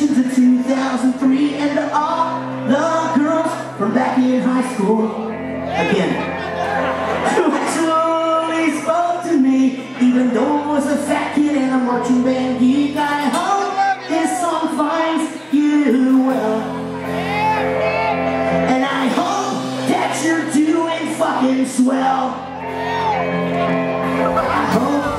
vacations in 2003 and to all the girls from back in high school. Again. Who actually spoke to me even though I was a fat kid and a marching band geek I hope this song finds you well. And I hope that you're doing fucking swell. I hope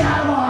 shower.